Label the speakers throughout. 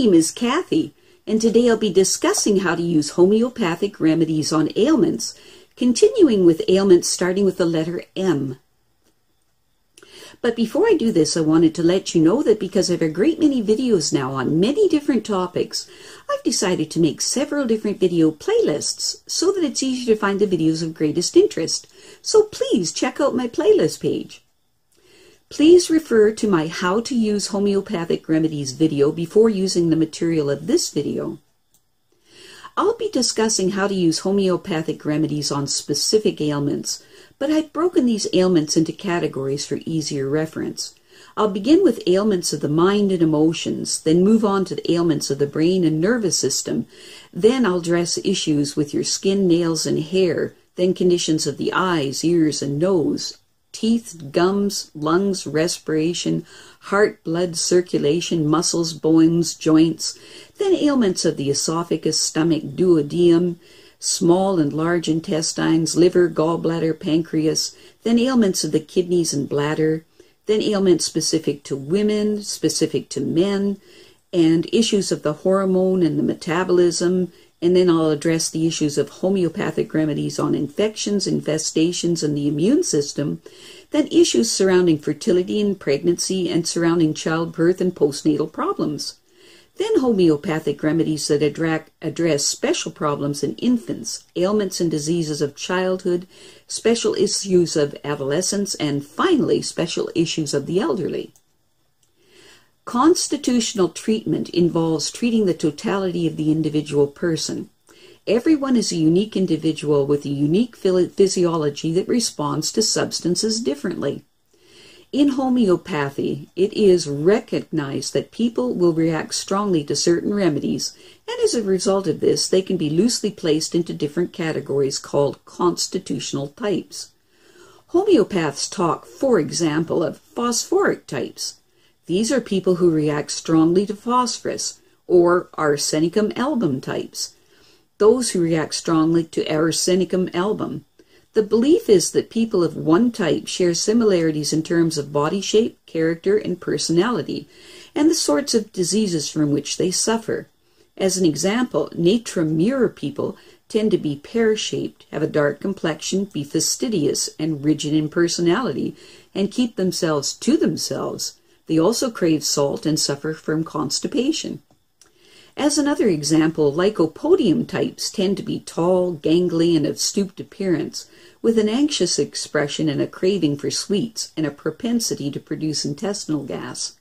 Speaker 1: name is Kathy, and today I'll be discussing how to use homeopathic remedies on ailments, continuing with ailments starting with the letter M. But before I do this, I wanted to let you know that because I have a great many videos now on many different topics, I've decided to make several different video playlists so that it's easier to find the videos of greatest interest. So please check out my playlist page. Please refer to my How to Use Homeopathic Remedies video before using the material of this video. I'll be discussing how to use homeopathic remedies on specific ailments, but I've broken these ailments into categories for easier reference. I'll begin with ailments of the mind and emotions, then move on to the ailments of the brain and nervous system. Then I'll address issues with your skin, nails, and hair, then conditions of the eyes, ears, and nose, teeth, gums, lungs, respiration, heart, blood circulation, muscles, bones, joints, then ailments of the esophagus, stomach, duodenum, small and large intestines, liver, gallbladder, pancreas, then ailments of the kidneys and bladder, then ailments specific to women, specific to men, and issues of the hormone and the metabolism, and then I'll address the issues of homeopathic remedies on infections, infestations, and the immune system, then issues surrounding fertility and pregnancy and surrounding childbirth and postnatal problems. Then homeopathic remedies that address special problems in infants, ailments and diseases of childhood, special issues of adolescence, and finally, special issues of the elderly. Constitutional treatment involves treating the totality of the individual person. Everyone is a unique individual with a unique physiology that responds to substances differently. In homeopathy, it is recognized that people will react strongly to certain remedies, and as a result of this, they can be loosely placed into different categories called constitutional types. Homeopaths talk, for example, of phosphoric types. These are people who react strongly to phosphorus, or arsenicum album types. Those who react strongly to arsenicum album the belief is that people of one type share similarities in terms of body shape, character, and personality, and the sorts of diseases from which they suffer. As an example, natrum mur people tend to be pear shaped, have a dark complexion, be fastidious and rigid in personality, and keep themselves to themselves. They also crave salt and suffer from constipation. As another example, lycopodium types tend to be tall, gangly, and of stooped appearance, with an anxious expression and a craving for sweets and a propensity to produce intestinal gas.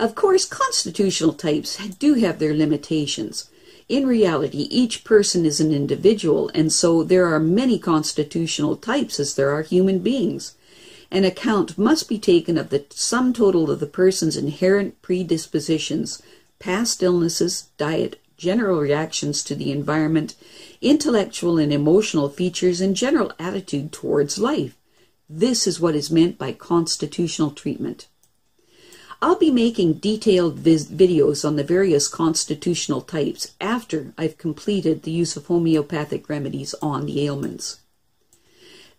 Speaker 1: Of course, constitutional types do have their limitations. In reality, each person is an individual, and so there are many constitutional types as there are human beings. An account must be taken of the sum total of the person's inherent predispositions, past illnesses, diet, general reactions to the environment, intellectual and emotional features, and general attitude towards life. This is what is meant by constitutional treatment. I'll be making detailed videos on the various constitutional types after I've completed the use of homeopathic remedies on the ailments.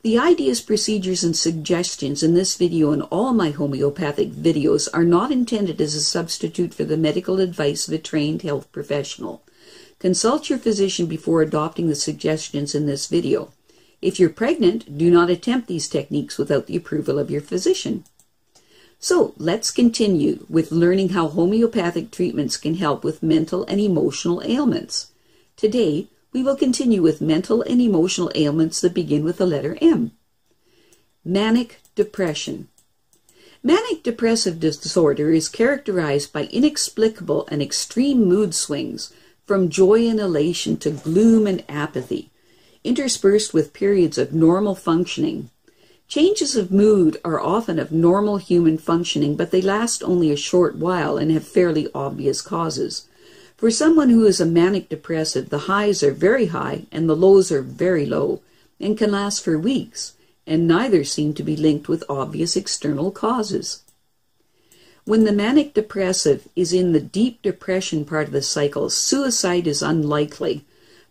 Speaker 1: The ideas, procedures, and suggestions in this video and all my homeopathic videos are not intended as a substitute for the medical advice of a trained health professional. Consult your physician before adopting the suggestions in this video. If you're pregnant, do not attempt these techniques without the approval of your physician. So let's continue with learning how homeopathic treatments can help with mental and emotional ailments. Today, we will continue with mental and emotional ailments that begin with the letter M. Manic depression. Manic depressive disorder is characterized by inexplicable and extreme mood swings, from joy and elation to gloom and apathy, interspersed with periods of normal functioning. Changes of mood are often of normal human functioning, but they last only a short while and have fairly obvious causes. For someone who is a manic depressive, the highs are very high and the lows are very low and can last for weeks, and neither seem to be linked with obvious external causes. When the manic depressive is in the deep depression part of the cycle, suicide is unlikely,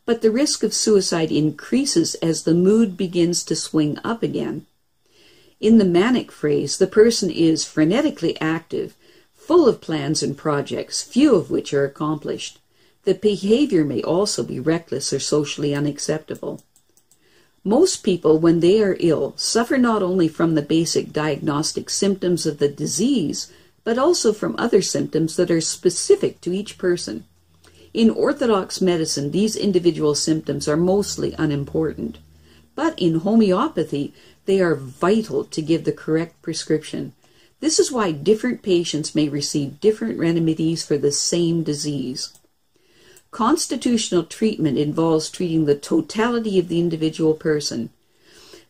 Speaker 1: but the risk of suicide increases as the mood begins to swing up again. In the manic phase, the person is frenetically active full of plans and projects, few of which are accomplished. The behavior may also be reckless or socially unacceptable. Most people, when they are ill, suffer not only from the basic diagnostic symptoms of the disease, but also from other symptoms that are specific to each person. In Orthodox medicine, these individual symptoms are mostly unimportant. But in homeopathy, they are vital to give the correct prescription. This is why different patients may receive different remedies for the same disease. Constitutional treatment involves treating the totality of the individual person.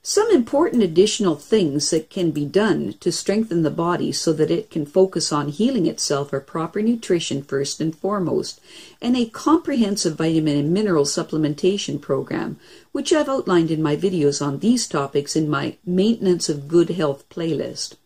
Speaker 1: Some important additional things that can be done to strengthen the body so that it can focus on healing itself are proper nutrition first and foremost, and a comprehensive vitamin and mineral supplementation program, which I've outlined in my videos on these topics in my Maintenance of Good Health playlist.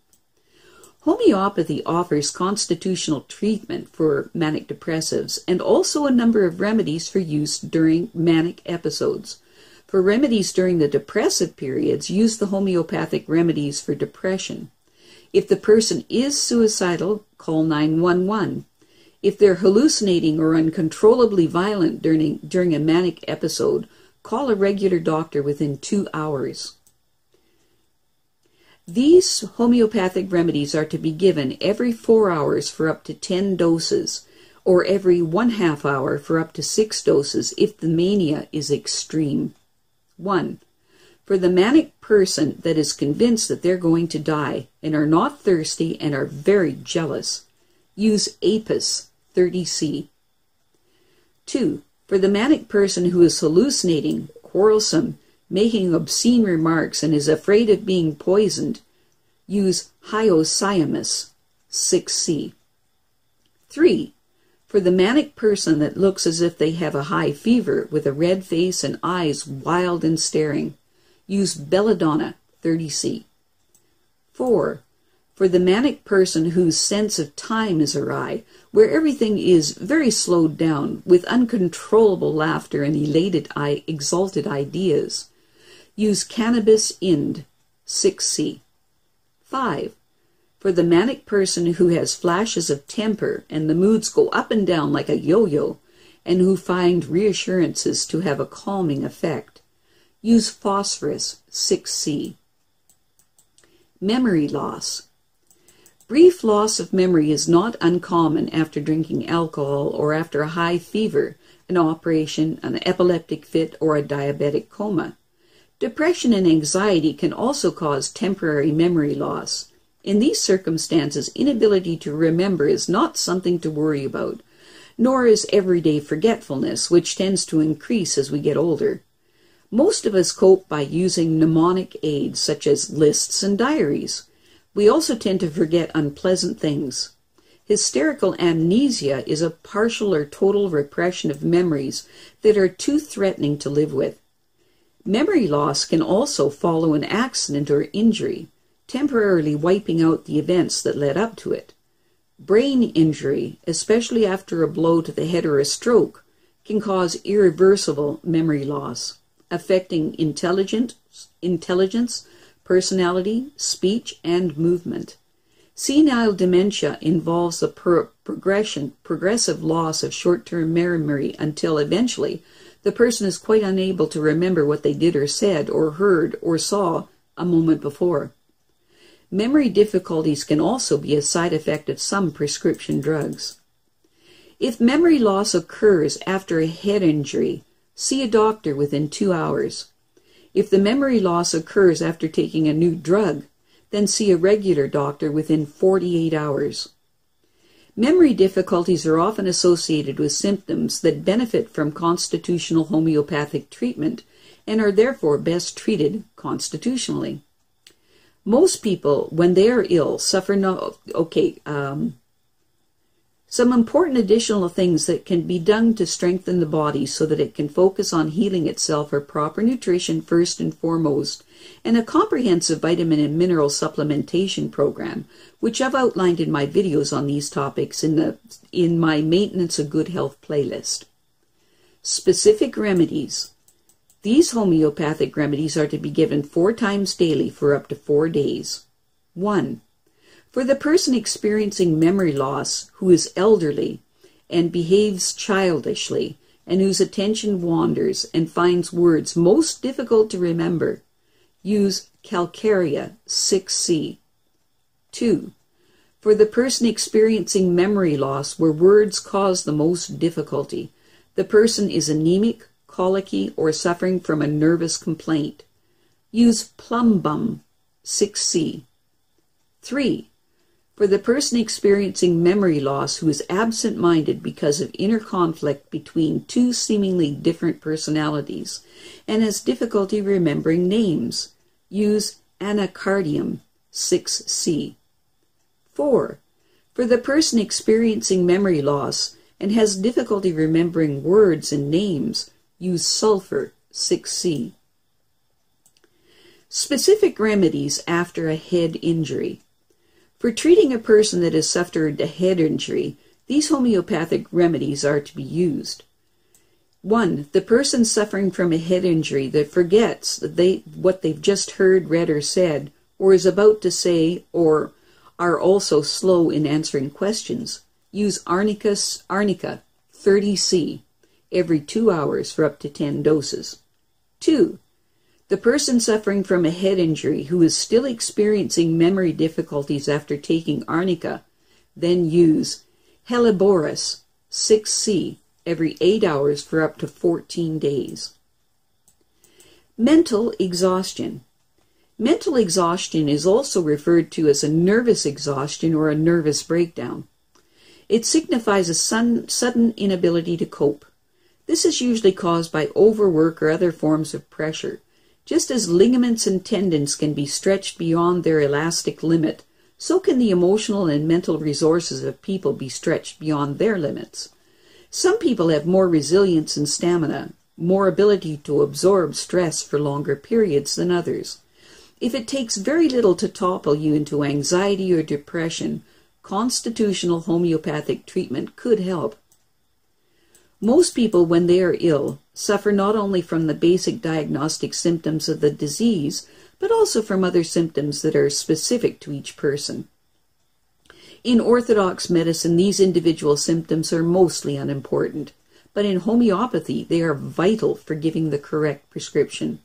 Speaker 1: Homeopathy offers constitutional treatment for manic depressives and also a number of remedies for use during manic episodes. For remedies during the depressive periods, use the homeopathic remedies for depression. If the person is suicidal, call 911. If they're hallucinating or uncontrollably violent during, during a manic episode, call a regular doctor within two hours. These homeopathic remedies are to be given every four hours for up to 10 doses, or every one half hour for up to six doses if the mania is extreme. 1. For the manic person that is convinced that they're going to die and are not thirsty and are very jealous, use Apis 30C. 2. For the manic person who is hallucinating, quarrelsome, making obscene remarks, and is afraid of being poisoned, use Hyoscyamus 6C. 3. For the manic person that looks as if they have a high fever with a red face and eyes wild and staring, use Belladonna 30C. 4. For the manic person whose sense of time is awry, where everything is very slowed down with uncontrollable laughter and elated, exalted ideas, Use cannabis ind 6C. 5. For the manic person who has flashes of temper and the moods go up and down like a yo-yo and who find reassurances to have a calming effect, use phosphorus 6C. Memory loss. Brief loss of memory is not uncommon after drinking alcohol or after a high fever, an operation, an epileptic fit, or a diabetic coma. Depression and anxiety can also cause temporary memory loss. In these circumstances, inability to remember is not something to worry about, nor is everyday forgetfulness, which tends to increase as we get older. Most of us cope by using mnemonic aids such as lists and diaries. We also tend to forget unpleasant things. Hysterical amnesia is a partial or total repression of memories that are too threatening to live with. Memory loss can also follow an accident or injury, temporarily wiping out the events that led up to it. Brain injury, especially after a blow to the head or a stroke, can cause irreversible memory loss, affecting intelligence, intelligence, personality, speech, and movement. Senile dementia involves the pro- progression, progressive loss of short-term memory until eventually the person is quite unable to remember what they did or said or heard or saw a moment before. Memory difficulties can also be a side effect of some prescription drugs. If memory loss occurs after a head injury, see a doctor within two hours. If the memory loss occurs after taking a new drug, then see a regular doctor within 48 hours. Memory difficulties are often associated with symptoms that benefit from constitutional homeopathic treatment and are therefore best treated constitutionally. Most people, when they are ill, suffer no. Okay, um, some important additional things that can be done to strengthen the body so that it can focus on healing itself are proper nutrition first and foremost, and a comprehensive vitamin and mineral supplementation program, which I've outlined in my videos on these topics in the in my Maintenance of Good Health playlist. Specific remedies. These homeopathic remedies are to be given four times daily for up to four days. 1. For the person experiencing memory loss who is elderly and behaves childishly and whose attention wanders and finds words most difficult to remember, use Calcarea 6C. 2. For the person experiencing memory loss where words cause the most difficulty, the person is anemic, colicky, or suffering from a nervous complaint. Use Plumbum 6C. 3. For the person experiencing memory loss who is absent minded because of inner conflict between two seemingly different personalities and has difficulty remembering names, use Anacardium 6C. 4. For the person experiencing memory loss and has difficulty remembering words and names, use sulfur 6C. Specific remedies after a head injury. For treating a person that has suffered a head injury, these homeopathic remedies are to be used. 1. The person suffering from a head injury that forgets that they, what they've just heard, read, or said, or is about to say, or are also slow in answering questions, use Arnica, Arnica 30C every two hours for up to 10 doses. 2. The person suffering from a head injury who is still experiencing memory difficulties after taking arnica, then use Helleborus 6C every 8 hours for up to 14 days. Mental exhaustion. Mental exhaustion is also referred to as a nervous exhaustion or a nervous breakdown. It signifies a sudden inability to cope. This is usually caused by overwork or other forms of pressure just as ligaments and tendons can be stretched beyond their elastic limit, so can the emotional and mental resources of people be stretched beyond their limits. Some people have more resilience and stamina, more ability to absorb stress for longer periods than others. If it takes very little to topple you into anxiety or depression, constitutional homeopathic treatment could help. Most people, when they are ill, suffer not only from the basic diagnostic symptoms of the disease, but also from other symptoms that are specific to each person. In orthodox medicine, these individual symptoms are mostly unimportant, but in homeopathy, they are vital for giving the correct prescription.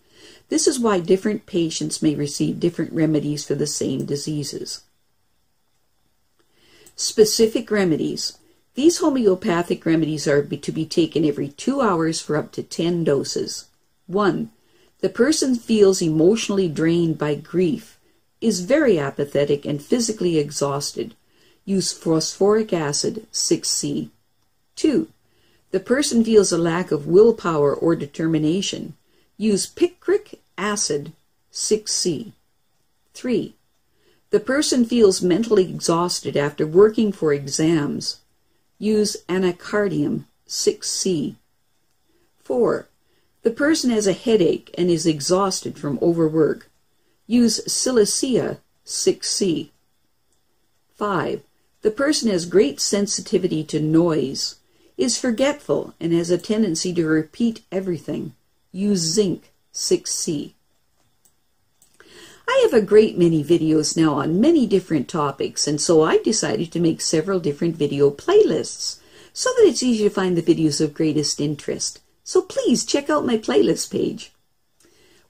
Speaker 1: This is why different patients may receive different remedies for the same diseases. Specific remedies. These homeopathic remedies are to be taken every two hours for up to 10 doses. 1. The person feels emotionally drained by grief, is very apathetic and physically exhausted. Use phosphoric acid 6C. 2. The person feels a lack of willpower or determination. Use picric acid 6C. 3. The person feels mentally exhausted after working for exams. Use anacardium 6C. 4. The person has a headache and is exhausted from overwork. Use silicea 6C. 5. The person has great sensitivity to noise, is forgetful, and has a tendency to repeat everything. Use zinc 6C. I have a great many videos now on many different topics, and so I decided to make several different video playlists so that it's easy to find the videos of greatest interest. So please check out my playlist page.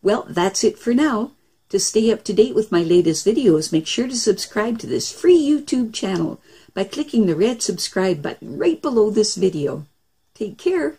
Speaker 1: Well, that's it for now. To stay up to date with my latest videos, make sure to subscribe to this free YouTube channel by clicking the red subscribe button right below this video. Take care.